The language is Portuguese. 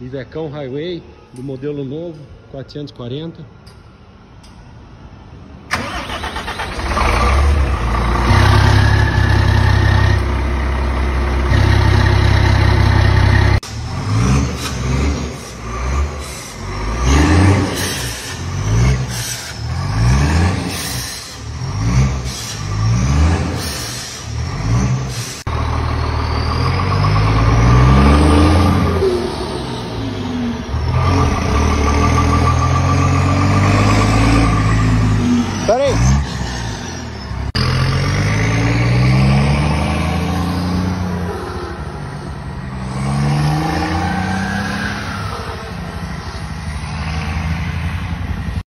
Ivecão Highway do modelo novo, 440. face.